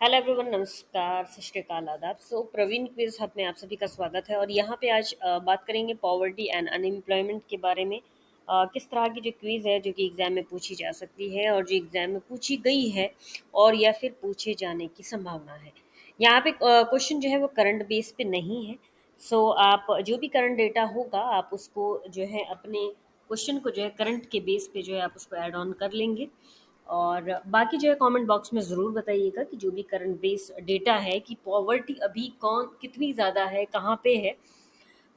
Hello everyone नमस्कार सत श्रीकाल आदाब। सो प्रवीण क्विज हब में आप सभी का स्वागत है और यहाँ पे आज बात करेंगे पॉवर्टी एंड अनएम्प्लॉयमेंट के बारे में। अ, किस तरह की जो क्विज है जो कि एग्ज़ाम में पूछी जा सकती है और जो एग्ज़ाम में पूछी गई है और या फिर पूछे जाने की संभावना है। यहाँ पे क्वेश्चन जो है वो करंट बेस पे नहीं है। सो आप जो भी करंट डेटा होगा आप उसको जो है अपने क्वेश्चन को जो है करंट के बेस पे जो है आप उसको ऐड ऑन कर लेंगे। और बाकी जो है कमेंट बॉक्स में ज़रूर बताइएगा कि जो भी करंट बेस डेटा है कि पॉवर्टी अभी कौन, कितनी ज़्यादा है, कहाँ पे है।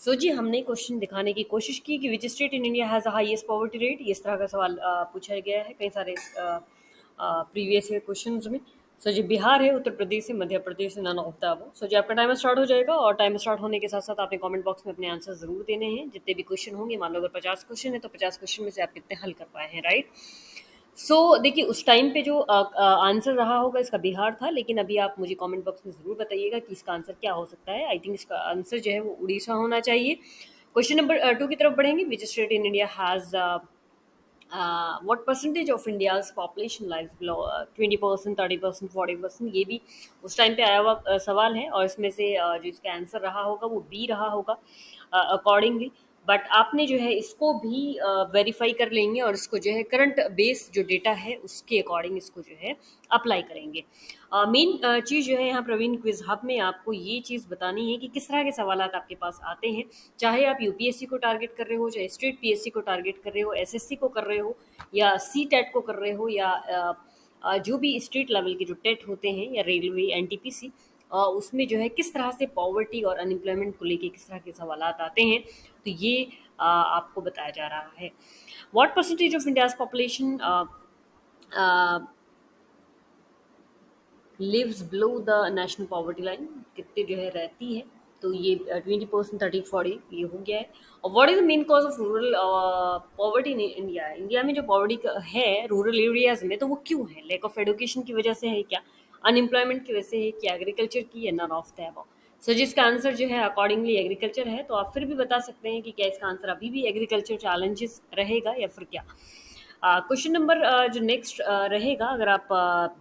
सो जी, हमने क्वेश्चन दिखाने की कोशिश की कि which state in India has highest poverty rate इस तरह का सवाल पूछा गया है कई सारे प्रीवियस क्वेश्चन में। सो जी, बिहार है, उत्तर प्रदेश है, मध्य प्रदेश है नन ऑफ़ द सो जी, आपका टाइम स्टार्ट हो जाएगा और टाइम स्टार्ट होने के साथ साथ आपने कमेंट बॉक्स में अपने आंसर ज़रूर देने हैं। जितने भी क्वेश्चन होंगे, मान लो अगर पचास क्वेश्चन है तो पचास क्वेश्चन में से आप कितने हल कर पाए हैं राइट सो so, देखिए उस टाइम पे जो आंसर रहा होगा इसका बिहार था लेकिन अभी आप मुझे कमेंट बॉक्स में ज़रूर बताइएगा कि इसका आंसर क्या हो सकता है। आई थिंक इसका आंसर जो है वो उड़ीसा होना चाहिए। क्वेश्चन नंबर टू की तरफ़ बढ़ेंगे। Which state in India has what percentage of India's population life below twenty percent thirty percent forty percent ये भी उस टाइम पे आया हुआ सवाल है और इसमें से uh, जो इसका आंसर रहा होगा वो बी रहा होगा अकॉर्डिंगली uh, बट आपने जो है इसको भी वेरीफाई कर लेंगे और इसको जो है करंट बेस जो डेटा है उसके अकॉर्डिंग इसको जो है अप्लाई करेंगे। मेन uh, चीज़ जो है यहाँ प्रवीण क्विज हब में आपको ये चीज़ बतानी है कि किस तरह के सवाल आपके पास आते हैं। चाहे आप यूपीएससी को टारगेट कर रहे हो चाहे स्टेट पीएससी को टारगेट कर रहे हो एसएससी को कर रहे हो या सी टेट को कर रहे हो या जो भी स्टेट लेवल के जो टेट होते हैं या रेलवे एनटीपीसी उसमें जो है किस तरह से पॉवर्टी और अनएम्प्लॉयमेंट को लेके किस तरह के सवाल आते हैं। तो ये आपको बताया जा रहा है। What percentage of India's population lives below the national poverty line कितने जो है रहती है? तो ये ट्वेंटी परसेंट थर्टी फोर्टी ये हो गया है। और what is the main cause of rural poverty in India India में जो पॉवर्टी है रूरल एरियाज़ में तो वो क्यों है? लैक ऑफ़ एडुकेशन की वजह से है क्या? अनएम्प्लॉयमेंट की वजह से है कि एग्रीकल्चर की या नन ऑफ़ द सो जिसका आंसर जो है अकॉर्डिंगली एग्रीकल्चर है तो आप फिर भी बता सकते हैं कि क्या इसका आंसर अभी भी एग्रीकल्चर चैलेंजेस रहेगा या फिर क्या? क्वेश्चन uh, नंबर uh, जो नेक्स्ट uh, रहेगा अगर आप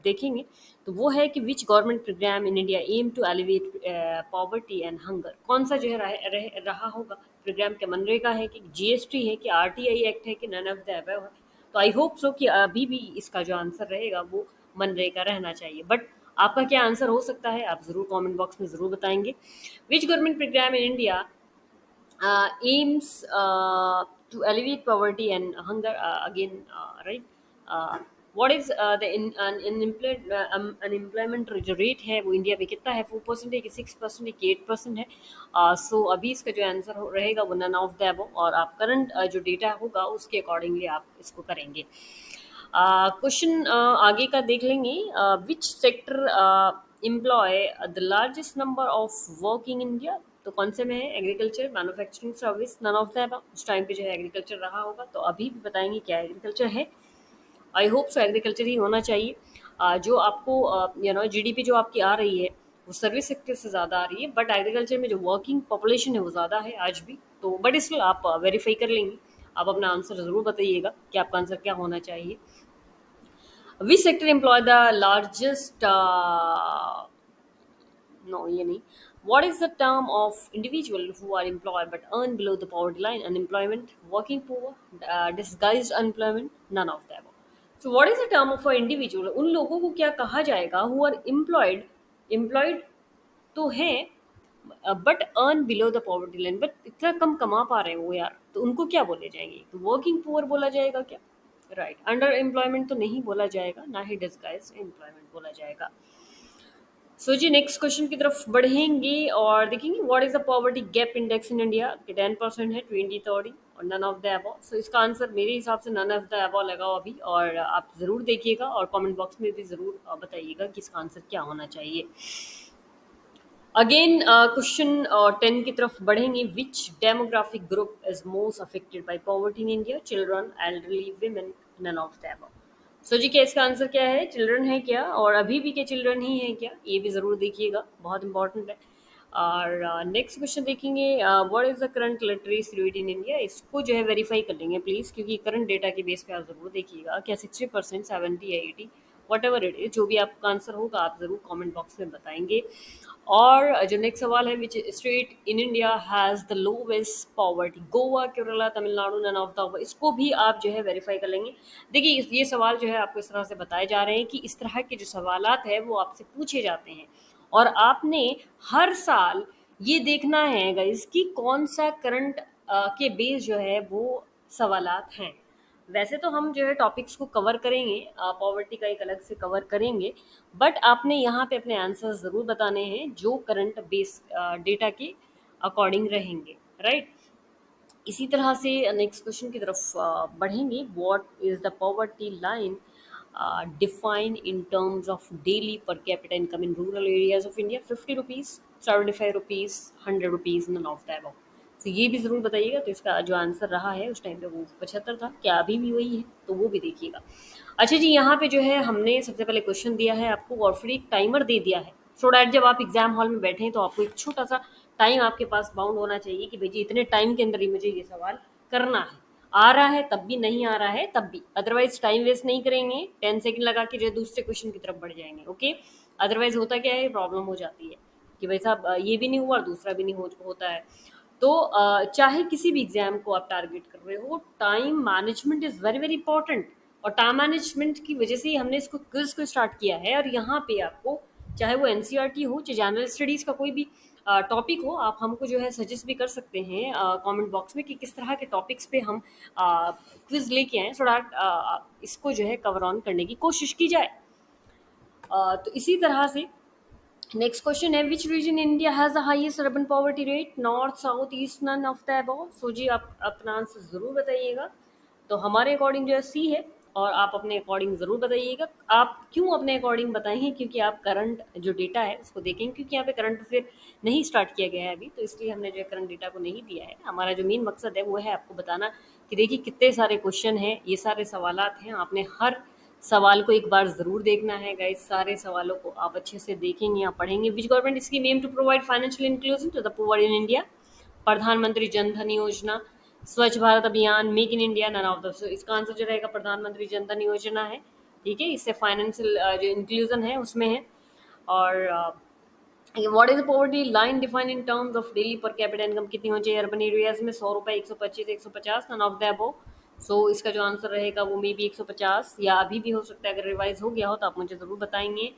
देखेंगे तो वो है कि which government programme in India aim to alleviate poverty and hunger कौन सा जो है रह, रह, रहा होगा? प्रोग्राम क्या मनरेगा है कि जीएसटी है कि आरटीआई एक्ट है कि नन ऑफ़ द है? तो आई होप सो कि अभी भी इसका जो आंसर रहेगा वो मनरेगा रहना चाहिए। बट आपका क्या आंसर हो सकता है आप ज़रूर कमेंट बॉक्स में ज़रूर बताएँगे। Which government programme in India aims to alleviate poverty and hunger again right what is unemployment जो रेट है वो इंडिया में कितना है? फोर परसेंट है कि सिक्स परसेंट है कि एट परसेंट है? सो uh, so, अभी इसका जो आंसर रहेगा वो नन ऑफ़ द और आप करंट uh, जो डेटा होगा उसके अकॉर्डिंगली आप इसको करेंगे। क्वेश्चन आगे का देख लेंगे। Which sector employ the largest number of work in India तो कौन से में है? Agriculture manufacturing service none of the उस टाइम पे जो है एग्रीकल्चर रहा होगा तो अभी भी बताएँगे क्या एग्रीकल्चर है। आई होप सो एग्रीकल्चर ही होना चाहिए। uh, जो आपको यू नो जीडीपी जो आपकी आ रही है वो सर्विस सेक्टर से ज़्यादा आ रही है बट एग्रीकल्चर में जो वर्किंग पॉपुलेशन है वो ज़्यादा है आज भी। तो बट स्टिल आप वेरीफाई कर लेंगे। आप अपना आंसर ज़रूर बताइएगा कि आपका आंसर क्या होना चाहिए। Which sector employ the largest no ये नहीं। What is the term of individual who are employed but earn below the poverty line unemployment working poor disguise unemployment none of the so what is the term of a individual उन लोगों को क्या कहा जाएगा who are employed employed तो हैं but earn below the poverty line but इतना कम कमा पा रहे हैं वो यार। तो उनको क्या बोले जाएँगे? तो वर्किंग पुअर बोला जाएगा क्या? राइट अंडर एम्प्लॉयमेंट तो नहीं बोला जाएगा, ना ही डिस्गाइज एम्प्लॉयमेंट बोला जाएगा। सो जी नेक्स्ट क्वेश्चन की तरफ़ बढ़ेंगे और देखेंगे what is the poverty gap index in India ten percent है ट्वेंटी थर्टी और none of the above so इसका आंसर मेरे हिसाब से नन ऑफ़ द एबो लगाओ अभी और आप ज़रूर देखिएगा और कमेंट बॉक्स में भी ज़रूर बताइएगा कि इसका आंसर क्या होना चाहिए। अगेन क्वेश्चन टेन की तरफ़ बढ़ेंगे. Which demographic group is most affected by poverty in India children elderly women none of the above so जी क्या इसका आंसर क्या है? चिल्ड्रन है क्या? और अभी भी क्या चिल्ड्रन ही है क्या? ये भी ज़रूर देखिएगा. बहुत इंपॉर्टेंट है. और नेक्स्ट uh, क्वेश्चन देखेंगे. What is the current literacy rate in India इसको जो है वेरीफाई कर लेंगे प्लीज़ क्योंकि करंट डेटा के बेस पे आप ज़रूर देखिएगा. क्या सिक्सटी परसेंट सेवेंटी या eighty whatever it is जो भी आपका आंसर होगा आप ज़रूर कॉमेंट बॉक्स में बताएँगे. और जो नेक्स्ट सवाल है which state in India has the lowest poverty Goa, Kerala, Tamil Nadu none of the इसको भी आप जो है वेरीफाई कर लेंगे। देखिए ये सवाल जो है आपको इस तरह से बताए जा रहे हैं कि इस तरह के जो सवाल है, वो आपसे पूछे जाते हैं। और आपने हर साल ये देखना है गाइस कि कौन सा करंट के बेस जो है, वो सवालात हैं। वैसे तो हम जो है टॉपिक्स को कवर करेंगे पॉवर्टी का एक अलग से कवर करेंगे बट आपने यहाँ पे अपने आंसर ज़रूर बताने हैं, जो करंट बेस डेटा के अकॉर्डिंग रहेंगे राइट इसी तरह से नेक्स्ट क्वेश्चन की तरफ़ बढ़ेंगे what is the poverty line define in terms of daily per capita income in rural areas of India fifty rupees seventy five rupees hundred rupees none of that तो ये भी ज़रूर बताइएगा तो इसका जो आंसर रहा है उस टाइम पे वो पचहत्तर था क्या अभी भी वही है तो वो भी देखिएगा। अच्छा जी यहाँ पे जो है हमने सबसे पहले क्वेश्चन दिया है आपको और फिर एक टाइमर दे दिया है। सो डैट जब आप एग्ज़ाम हॉल में बैठे हैं तो आपको एक छोटा सा टाइम आपके पास बाउंड होना चाहिए कि भाई जी इतने टाइम के अंदर ही मुझे ये सवाल करना है। आ रहा है तब भी नहीं आ रहा है तब भी। अदरवाइज़ टाइम वेस्ट नहीं करेंगे टेन सेकंड लगा के जो है दूसरे क्वेश्चन की तरफ़ बढ़ जाएँगे ओके अदरवाइज़ होता क्या है प्रॉब्लम हो जाती है कि भाई साहब ये भी नहीं हुआ और दूसरा भी नहीं हो, होता है। तो चाहे किसी भी एग्ज़ाम को आप टारगेट कर रहे हो time management is very very important और टाइम मैनेजमेंट की वजह से ही हमने इसको क्विज को स्टार्ट किया है और यहाँ पे आपको चाहे वो एन e हो चाहे जनरल स्टडीज़ का कोई भी टॉपिक हो आप हमको जो है सजेस्ट भी कर सकते हैं कमेंट बॉक्स में कि किस तरह के टॉपिक्स पे हम क्विज लेके आए सो डैट इसको जो है कवर ऑन करने की कोशिश की जाए। आ, तो इसी तरह से नेक्स्ट क्वेश्चन है which region India has the urban poverty rate north south east none of the above so जी, आप अपना आंसर ज़रूर बताइएगा। तो हमारे अकॉर्डिंग जो है सी है, और आप अपने अकॉर्डिंग ज़रूर बताइएगा। आप क्यों अपने अकॉर्डिंग बताएँगे क्योंकि आप करंट जो डेटा है, उसको देखेंगे, क्योंकि यहाँ पे करंट अफेयर नहीं स्टार्ट किया गया है अभी। तो इसलिए हमने जो है करंट डेटा को नहीं दिया है। हमारा जो मेन मकसद है, वो है आपको बताना कि देखिए कितने सारे क्वेश्चन हैं, ये सारे सवाल हैं। आपने हर सवाल को एक बार ज़रूर देखना है गाइस सारे सवालों को आप अच्छे से देखेंगे या पढ़ेंगे. Which government scheme aim to provide financial inclusion to the poor in India Pradhan Mantri Jan Dhan Yojana, Swachh Bharat Abhiyan make in India none of the इसका आंसर जो रहेगा, प्रधानमंत्री जन धन योजना है. ठीक है? इससे फाइनेंशियल जो इंक्लूजन है, उसमें है. और what is poverty line define in terms of daily per capital income कितनी होनी चाहिए अर्बन एरियाज़ में सौ रुपये एक सौ पच्चीस, एक सौ पचास none of the above so so, इसका जो आंसर रहेगा वो मे बी 150 या अभी भी हो सकता है अगर रिवाइज हो गया हो तो आप मुझे ज़रूर बताएँगे।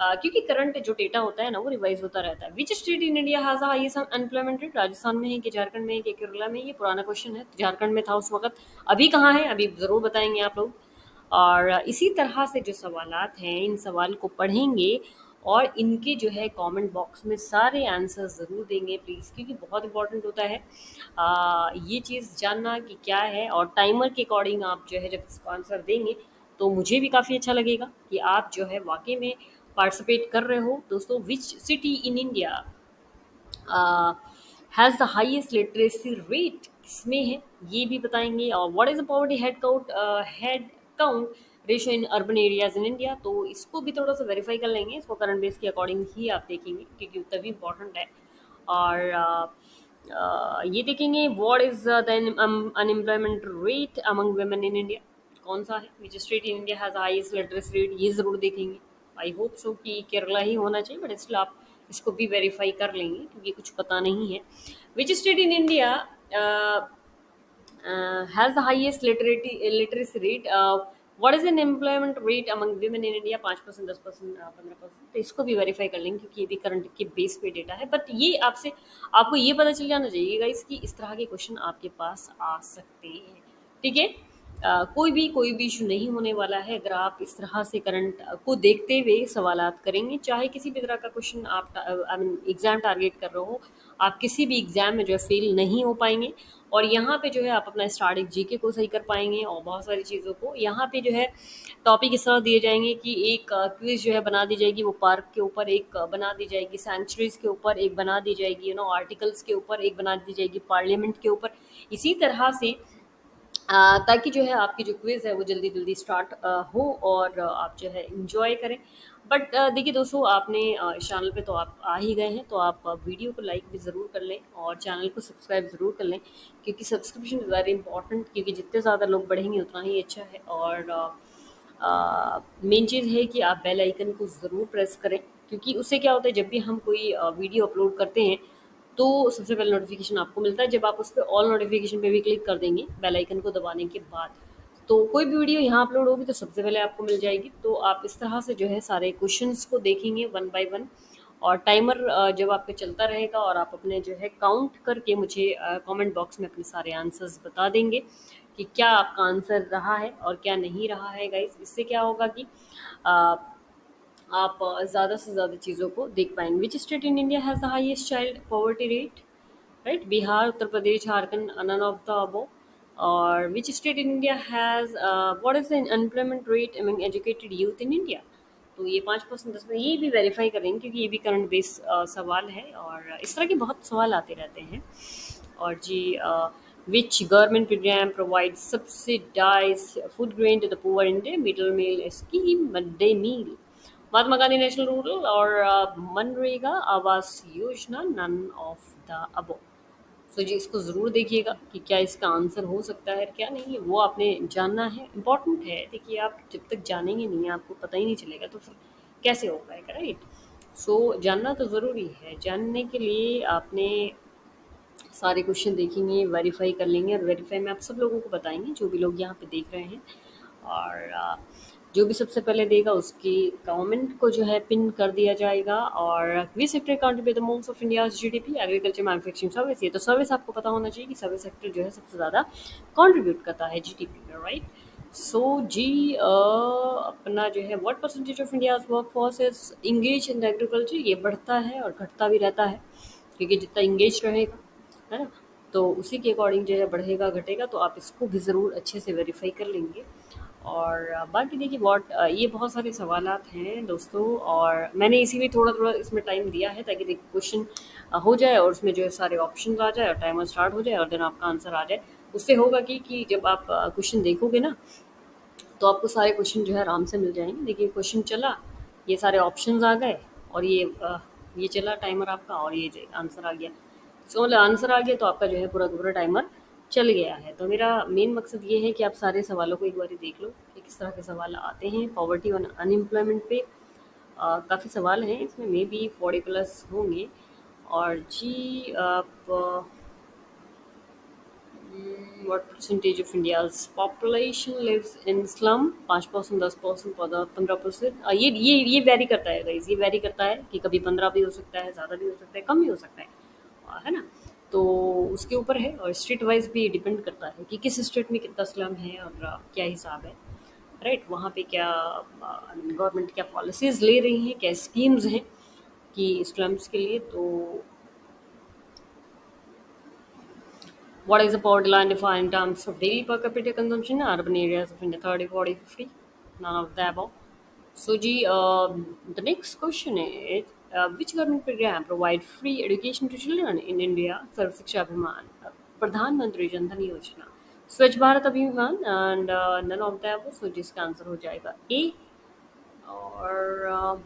uh, क्योंकि करंट जो डेटा होता है ना वो रिवाइज होता रहता है। Which state in India has highest unemployment rate Rajasthan में है कि झारखंड में है कि केरला में ये पुराना क्वेश्चन है। झारखंड में था उस वक्त। अभी कहाँ है? अभी ज़रूर बताएँगे आप लोग। और इसी तरह से जो सवाल हैं इन सवाल को पढ़ेंगे और इनके जो है कमेंट बॉक्स में सारे आंसर ज़रूर देंगे प्लीज़ क्योंकि बहुत इंपॉर्टेंट होता है। आ, ये चीज़ जानना कि क्या है और टाइमर के अकॉर्डिंग आप जो है जब इसको आंसर देंगे तो मुझे भी काफ़ी अच्छा लगेगा कि आप जो है वाकई में पार्टिसिपेट कर रहे हो। दोस्तों which city in India has the highest literacy rate किसमें है? ये भी बताएँगे। और what is the poverty head count head count ratio in urban areas in India तो इसको भी थोड़ा सा वेरीफाई कर लेंगे। इसको करंट बेस के अकॉर्डिंग ही आप देखेंगे, क्योंकि तभी इंपॉर्टेंट है। और ये देखेंगे what is the unemployment rate among women in India कौन सा है? Which state in India has highest literacy rate ये ज़रूर देखेंगे। आई होप सो कि केरला ही होना चाहिए बट इसलिए आप इसको भी वेरीफाई कर लेंगे, क्योंकि कुछ पता नहीं है। Which state in India has the highest literate literacy rate what is unemployment rate among women in India पाँच परसेंट, दस परसेंट पंद्रह परसेंट? तो इसको भी वेरीफाई कर लेंगे क्योंकि ये भी करंट के बेस पे डेटा है। बट ये आपसे, आपको ये पता चल जाना चाहिएगा इसकी इस तरह के क्वेश्चन आपके पास आ सकते हैं। ठीक है? कोई भी कोई भी इशू नहीं होने वाला है। अगर आप इस तरह से करंट को देखते हुए सवाल करेंगे, चाहे किसी भी तरह का क्वेश्चन आप आई मीन एग्ज़ाम टारगेट कर रहे हो, आप किसी भी एग्ज़ाम में जो है फेल नहीं हो पाएँगे। और यहाँ पे जो है आप अपना स्टार्टिंग जीके को सही कर पाएँगे और बहुत सारी चीज़ों को। यहाँ पे जो है टॉपिक इस तरह दिए जाएँगे कि एक क्विज जो है बना दी जाएगी, वो पार्क के ऊपर एक बना दी जाएगी। सेंचुरीज के ऊपर एक बना दी जाएगी यू नो आर्टिकल्स के ऊपर एक बना दी जाएगी पार्लियामेंट के ऊपर। इसी तरह से ताकि जो है आपकी जो क्विज़ है वो जल्दी जल्दी स्टार्ट हो और आप जो है इंजॉय करें। बट देखिए दोस्तों, आपने इस चैनल पे तो आप आ ही गए हैं तो आप वीडियो को लाइक भी ज़रूर कर लें और चैनल को सब्सक्राइब ज़रूर कर लें, क्योंकि सब्सक्रिप्शन वेरी इंपॉर्टेंट क्योंकि जितने ज़्यादा लोग बढ़ेंगे, उतना ही अच्छा है। और मेन चीज़ है कि आप बेल आइकन को ज़रूर प्रेस करें, क्योंकि उससे क्या होता है, जब भी हम कोई वीडियो अपलोड करते हैं तो सबसे पहले नोटिफिकेशन आपको मिलता है। जब आप उस पर ऑल नोटिफिकेशन पे भी क्लिक कर देंगे बेल आइकन को दबाने के बाद तो कोई भी वीडियो यहाँ अपलोड होगी तो सबसे पहले आपको मिल जाएगी। तो आप इस तरह से जो है सारे क्वेश्चंस को देखेंगे वन बाय वन और टाइमर जब आपका चलता रहेगा और आप अपने जो है काउंट करके मुझे कमेंट बॉक्स में अपने सारे आंसर्स बता देंगे कि क्या आपका आंसर रहा है और क्या नहीं रहा है गाइस इससे क्या होगा कि आप ज़्यादा से ज़्यादा चीज़ों को देख पाएँगे। Which state in India has the highest child poverty rate right Bihar Uttar Pradesh Jharkhand none of the above और which state in India has what is the unemployment rate among educated youth in India तो ये पाँच percent दस ये भी verify करेंगे क्योंकि ये भी करंट बेस सवाल है। और इस तरह के बहुत सवाल आते रहते हैं। और जी which government program provides subsidized food grain to the poor in middle meal scheme midday meal? Mahatma Gandhi national rural और MNREGA Awas Yojana none of the above so जी, इसको ज़रूर देखिएगा कि क्या इसका आंसर हो सकता है क्या नहीं है वो आपने जानना है इंपॉर्टेंट है। देखिए, आप जब तक जानेंगे नहीं, आपको पता ही नहीं चलेगा तो फिर कैसे हो पाएगा राइट सो जानना तो ज़रूरी है। जानने के लिए आपने सारे क्वेश्चन देखेंगे वेरीफाई कर लेंगे और वेरीफाई में आप सब लोगों को बताएँगे, जो भी लोग यहाँ पे देख रहे हैं। और जो भी सबसे पहले देगा उसकी कमेंट को जो है पिन कर दिया जाएगा और which sector contribute the most of India G D P agriculture manufacturing service ये तो सर्विस आपको पता होना चाहिए कि सर्विस सेक्टर जो है सबसे ज़्यादा कॉन्ट्रीब्यूट करता है जी डी पी में राइट सो जी अपना जो है what percentage of India work force is engage in agriculture ये बढ़ता है और घटता भी रहता है, क्योंकि जितना इंगेज रहेगा, है ना? तो उसी के अकॉर्डिंग जो है बढ़ेगा, घटेगा तो आप इसको भी ज़रूर अच्छे से वेरीफाई कर लेंगे। और बाकी देखिए वॉट ये बहुत सारे सवाल हैं दोस्तों और मैंने इसी में थोड़ा थोड़ा इसमें टाइम दिया है ताकि देखिए क्वेश्चन हो जाए और उसमें जो है सारे ऑप्शन आ जाए और टाइमर स्टार्ट हो जाए और देन आपका आंसर आ जाए। उससे होगा कि कि जब आप क्वेश्चन देखोगे ना तो आपको सारे क्वेश्चन जो है आराम से मिल जाएँगे। देखिए क्वेश्चन चला, ये सारे ऑप्शन आ गए और ये ये चला टाइमर आपका और ये आंसर आ गया। सो मतलब आंसर आ गया तो आपका जो है पूरा पूरा टाइमर चल गया है। तो मेरा मेन मकसद ये है कि आप सारे सवालों को एक बार देख लो कि किस तरह के सवाल आते हैं पॉवर्टी और अनएम्प्लॉयमेंट पे। काफ़ी सवाल हैं, इसमें मे बी फोर्टी प्लस होंगे। और जी, आप what percentage of India's population lives in slum पाँच परसेंट दस परसेंट पंद्रह परसेंट ये ये ये वेरी करता है गाइज़ ये वेरी करता है कि कभी पंद्रह भी हो सकता है, ज़्यादा भी हो सकता है, कम भी हो सकता है। है ना? तो उसके ऊपर है और स्ट्रीट वाइज भी डिपेंड करता है कि किस स्टेट में कितना स्लम है और क्या हिसाब है। राइट right, वहाँ पे क्या गवर्नमेंट क्या पॉलिसीज़ ले रही हैं क्या स्कीम्स हैं कि स्लम्स के लिए तो what is a pod land in terms of daily per capital consumption urban areas of India thirty forty fifty none of the ji the next question है uh, which government program provide free education to children in India? Sarv Shiksha Abhiman, uh, Pradhan Mantri Jan Dhan Yojana, swachh Swachh Bharat Abhiyan and none of that so जिसका answer हो जाएगा A और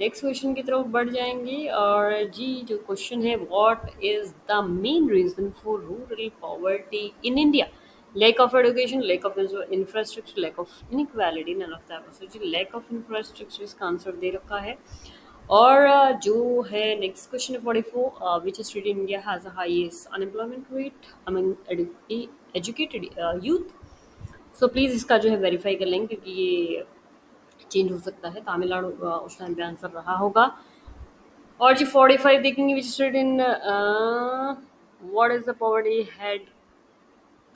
next uh, question की तरफ़ बढ़ जाएँगे और जी जो क्वेश्चन है what is the main reason for rural poverty in India lack of education lack of infrastructure lack of inequality none of that so जी lack of infrastructure इसका आंसर दे रखा है और जो है नेक्स्ट क्वेश्चन है forty four which state in India has a highest unemployment rate among educated youth so please इसका जो है वेरीफाई कर लेंगे क्योंकि ये चेंज हो सकता है। तमिलनाडु उस टाइम पे आंसर रहा होगा। और जी फोर्टी फाइव देखेंगे which state in what is the poverty head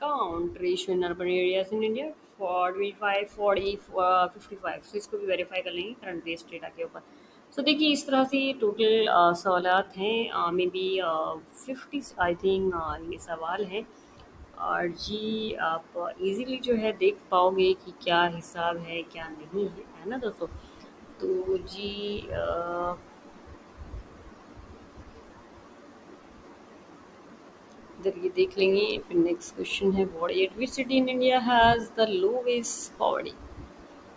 count ratio in urban areas in India forty five forty fifty five so इसको भी वेरीफाई कर लेंगे करंट बेस्ड डेटा के ऊपर। सो so, देखिए इस तरह से टोटल सवाल हैं। Maybe fifty I think ये सवाल हैं। और जी आप इजीली जो है देख पाओगे कि क्या हिसाब है क्या नहीं है है ना दोस्तों? तो जी इधर ये देख लेंगे। फिर नेक्स्ट क्वेश्चन है forty eight which city in India has the lowest poverty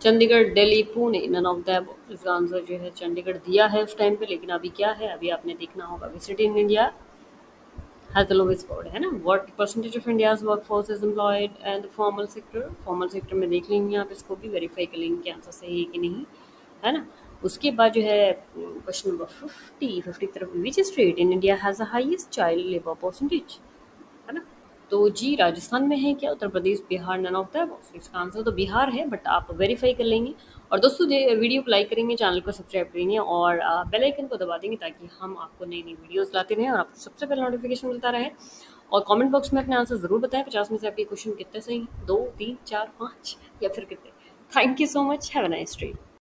Chandigarh, Delhi, Pune none of the इसका आंसर जो है चंडीगढ़ दिया है उस टाइम पे, लेकिन अभी क्या है? अभी आपने देखना होगा visit in India has the lowest score है ना? Percentage of India's work force is employed and the formal sector formal sector में देख लेंगे आप इसको भी वेरीफाई कर लेंगे कि आंसर सही है कि नहीं, है ना? उसके बाद जो है क्वेश्चन नंबर फिफ्टी फिफ्टी तरफ़ which state in India has the highest child labour percentage है ना? तो जी, राजस्थान में है क्या? Uttar Pradesh, Bihar none of the इसका आंसर तो बिहार है बट आप वेरीफाई कर लेंगे। और दोस्तों वीडियो को लाइक करेंगे चैनल को सब्सक्राइब करेंगे और बेल आइकन को दबा देंगे ताकि हम आपको नई नई वीडियोस लाते रहें और आपको सबसे पहले नोटिफिकेशन मिलता रहे। और कमेंट बॉक्स में अपने आंसर ज़रूर बताएँ, पचास में से आपके क्वेश्चन कितने सही? दो, तीन, चार, पाँच या फिर कितने? Thank you so much have a nice day